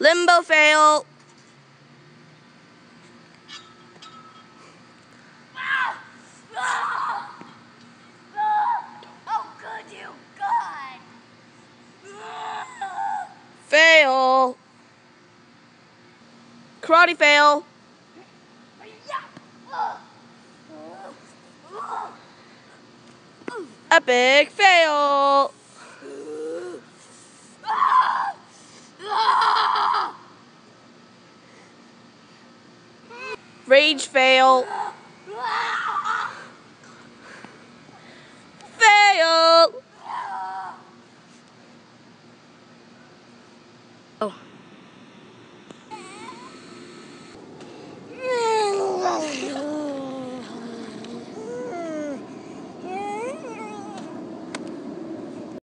Limbo fail. Fail. Karate fail. Epic fail. Rage fail. Fail! Oh.